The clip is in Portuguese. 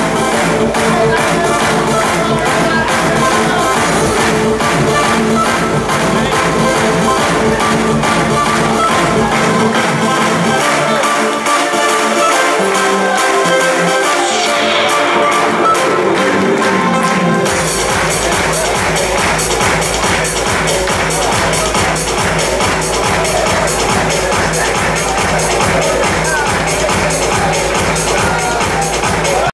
Música